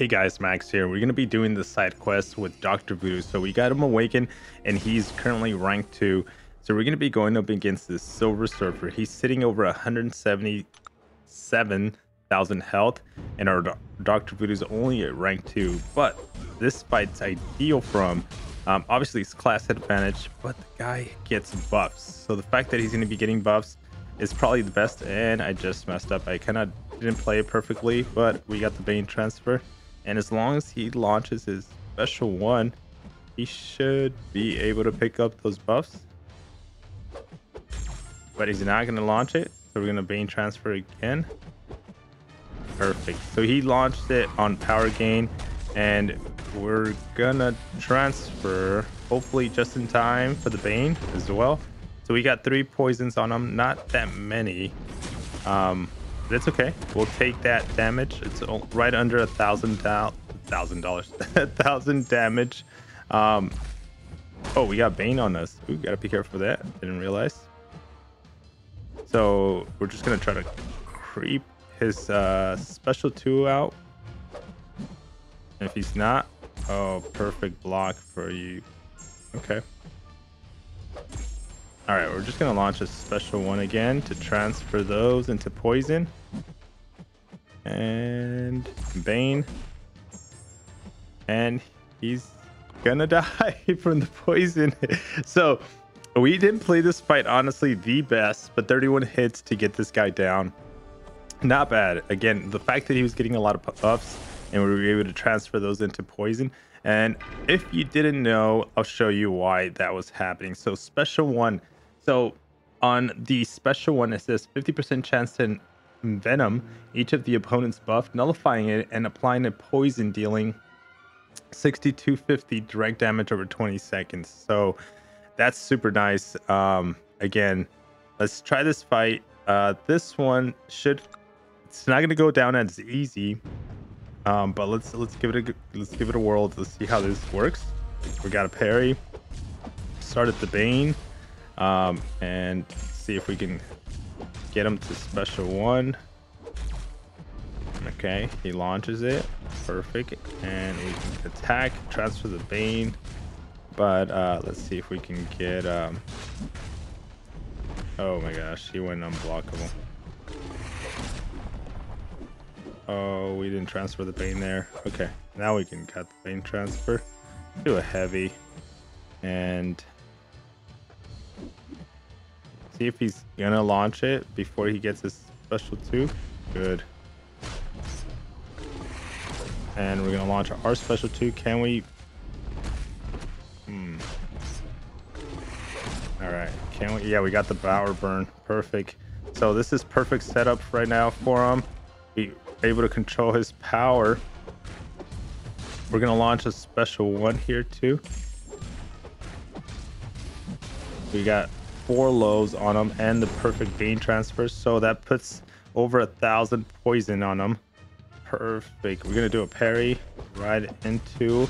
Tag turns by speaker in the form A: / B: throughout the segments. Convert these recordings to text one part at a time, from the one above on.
A: Hey guys, Max here. We're going to be doing the side quest with Dr. Voodoo. So we got him awakened and he's currently rank 2. So we're going to be going up against this Silver Surfer. He's sitting over 177,000 health and our Do- Dr. Voodoo's only at rank 2. But this fight's ideal from um, obviously it's class advantage, but the guy gets buffs. So the fact that he's going to be getting buffs is probably the best. And I just messed up. I kind of didn't play it perfectly, but we got the Bane transfer. And as long as he launches his special one, he should be able to pick up those buffs. But he's not going to launch it. So we're going to Bane transfer again. Perfect. So he launched it on power gain. And we're going to transfer, hopefully just in time for the Bane as well. So we got three poisons on him. Not that many. Um, it's okay. We'll take that damage. It's right under a thousand thousand dollars, a thousand damage. Um, oh, we got Bane on us. We gotta be careful with that. Didn't realize. So we're just gonna try to creep his uh, special two out. And if he's not, oh, perfect block for you. Okay. All right, we're just gonna launch a special one again to transfer those into poison. And Bane. And he's gonna die from the poison. so we didn't play this fight honestly the best, but 31 hits to get this guy down. Not bad. Again, the fact that he was getting a lot of buffs and we were able to transfer those into poison. And if you didn't know, I'll show you why that was happening. So special one so on the special one, it says 50% chance to venom each of the opponent's buff, nullifying it and applying a poison, dealing 6250 direct damage over 20 seconds. So that's super nice. Um, again, let's try this fight. Uh, this one should it's not gonna go down as easy. Um, but let's let's give it a let's give it a whirl. Let's see how this works. We got a parry. Started the Bane um, and see if we can get him to special one. Okay, he launches it. Perfect. And we can attack, transfer the Bane. But uh, let's see if we can get... Um... Oh my gosh, he went unblockable. Oh, we didn't transfer the Bane there. Okay, now we can cut the Bane transfer. Do a heavy. And see if he's gonna launch it before he gets his special two. Good. And we're gonna launch our special two. Can we? Hmm. All right. Can we? Yeah, we got the power burn. Perfect. So this is perfect setup right now for him. Be able to control his power. We're gonna launch a special one here too. We got four lows on him and the perfect Bane transfer. So that puts over a thousand poison on him. Perfect. We're gonna do a parry right into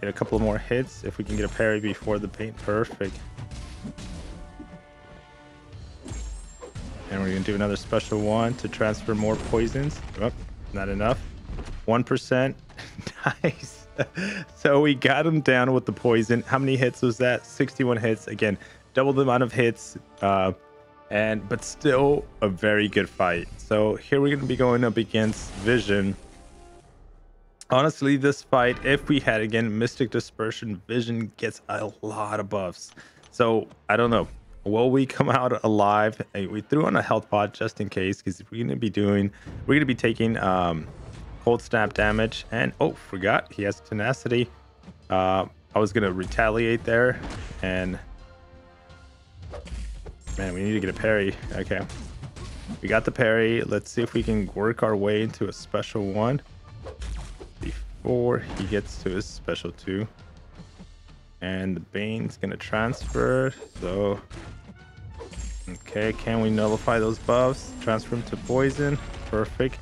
A: get a couple more hits if we can get a parry before the paint. Perfect. And we're gonna do another special one to transfer more poisons. Oh, not enough. One percent. nice. so we got him down with the poison. How many hits was that? 61 hits. Again, double the amount of hits, uh, and but still a very good fight. So here we're going to be going up against Vision. Honestly, this fight, if we had again Mystic Dispersion, Vision gets a lot of buffs. So I don't know. Will we come out alive? We threw on a health pot just in case, because we're going to be doing, we're going to be taking um, cold snap damage. And oh, forgot he has tenacity. Uh, I was going to retaliate there, and Man, we need to get a parry. Okay. We got the parry. Let's see if we can work our way into a special one before he gets to his special two. And the Bane's gonna transfer. So, okay, can we nullify those buffs? Transfer him to poison. Perfect.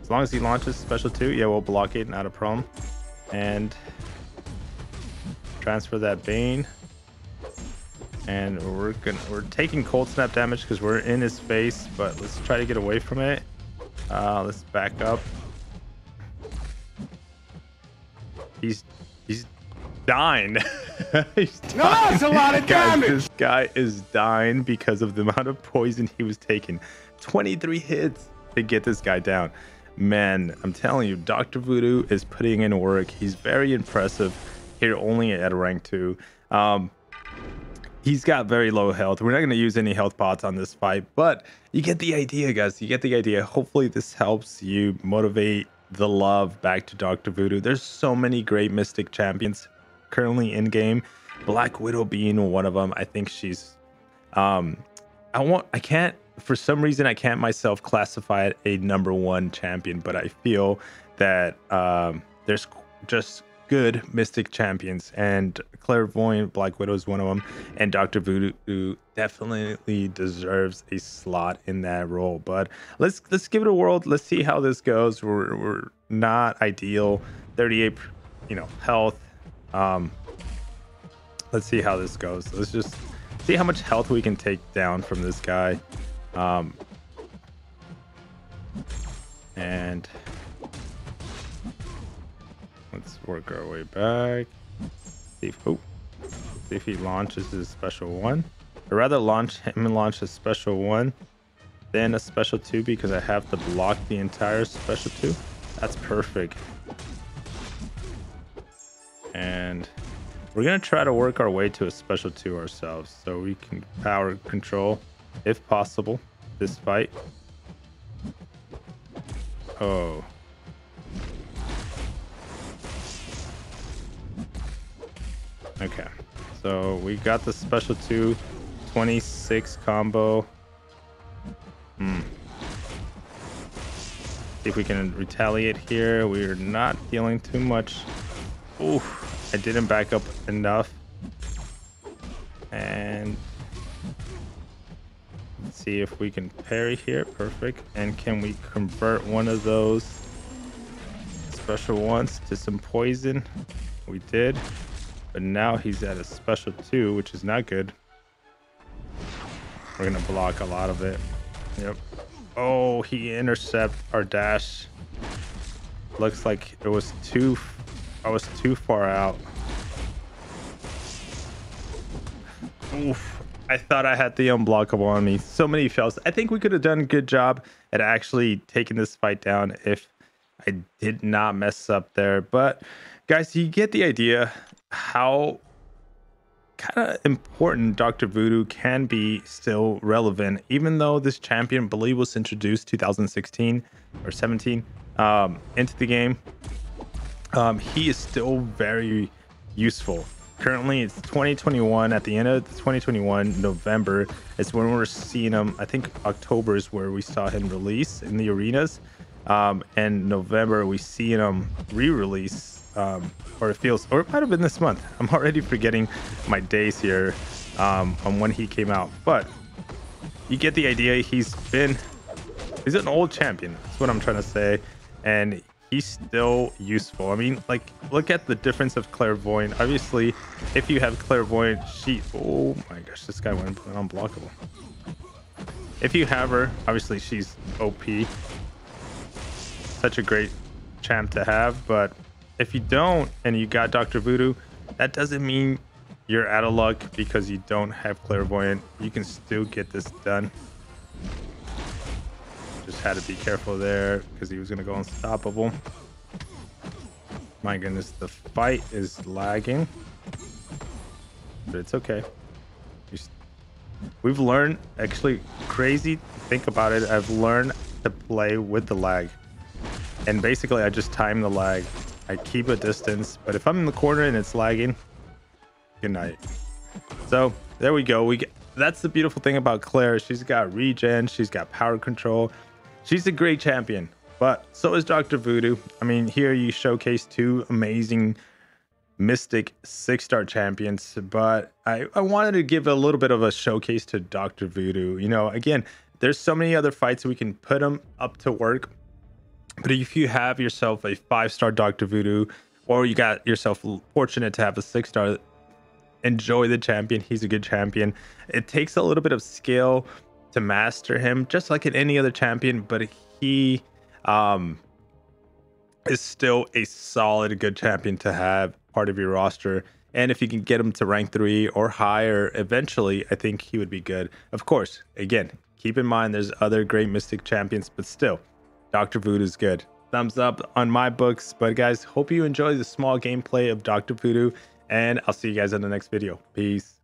A: As long as he launches special two, yeah, we'll block it, and not a problem. And transfer that Bane and we're gonna we're taking cold snap damage because we're in his face but let's try to get away from it uh, let's back up he's he's dying. he's
B: No, that's a lot of
A: Guys,
B: damage.
A: this guy is dying because of the amount of poison he was taking. 23 hits to get this guy down. Man, I'm telling you, Dr. Voodoo is putting in work. He's very impressive here only at rank 2. Um, he's got very low health. We're not going to use any health pots on this fight, but you get the idea, guys. You get the idea. Hopefully, this helps you motivate the love back to Dr. Voodoo. There's so many great Mystic champions currently in game. Black Widow being one of them. I think she's. Um, I want. I can't. For some reason, I can't myself classify it a number one champion, but I feel that um, there's just good Mystic champions, and Clairvoyant Black Widow is one of them, and Doctor Voodoo definitely deserves a slot in that role. But let's let's give it a whirl. Let's see how this goes. We're we're not ideal, 38, you know, health. Um, let's see how this goes. Let's just see how much health we can take down from this guy. Um, and let's work our way back. See if, oh, see if he launches his special one. I'd rather launch him and launch a special one than a special two because I have to block the entire special two. That's perfect. And we're gonna try to work our way to a special two ourselves so we can power control if possible this fight. Oh. Okay. So we got the special two 26 combo. Hmm. See if we can retaliate here. We're not dealing too much. Oof. I didn't back up enough. And let's see if we can parry here. Perfect. And can we convert one of those special ones to some poison? We did. But now he's at a special two, which is not good. We're gonna block a lot of it. Yep. Oh, he intercept our dash. Looks like it was too. I was too far out. Oof. I thought I had the unblockable on me. So many fails. I think we could have done a good job at actually taking this fight down if I did not mess up there. But guys, you get the idea how kind of important Dr. Voodoo can be still relevant, even though this champion, I believe, was introduced 2016 or 17 um, into the game. Um, he is still very useful. Currently, it's 2021. At the end of 2021, November is when we're seeing him. I think October is where we saw him release in the arenas. Um, and November, we see him re-release um, or it feels, or it might have been this month. I'm already forgetting my days here um, on when he came out, but you get the idea. He's been, he's an old champion. That's what I'm trying to say, and he's still useful. I mean, like, look at the difference of clairvoyant. Obviously, if you have clairvoyant, she, oh my gosh, this guy went unblockable. If you have her, obviously she's OP. Such a great champ to have, but if you don't and you got Dr. Voodoo, that doesn't mean you're out of luck because you don't have Clairvoyant. You can still get this done. Just had to be careful there because he was going to go unstoppable. My goodness, the fight is lagging. But it's okay. We've learned, actually, crazy think about it. I've learned to play with the lag. And basically, I just time the lag I keep a distance, but if I'm in the corner and it's lagging, good night. So there we go. We get, that's the beautiful thing about Claire. She's got regen, she's got power control. She's a great champion, but so is Dr. Voodoo. I mean, here you showcase two amazing Mystic six star champions, but I, I wanted to give a little bit of a showcase to Dr. Voodoo. You know, again, there's so many other fights we can put him up to work but if you have yourself a five star Doctor Voodoo, or you got yourself fortunate to have a six star, enjoy the champion. He's a good champion. It takes a little bit of skill to master him, just like in any other champion. But he, um, is still a solid, good champion to have part of your roster. And if you can get him to rank three or higher eventually, I think he would be good. Of course, again, keep in mind there's other great Mystic champions, but still, Dr. Voodoo is good. Thumbs up on my books. But guys, hope you enjoy the small gameplay of Dr. Voodoo, and I'll see you guys in the next video. Peace.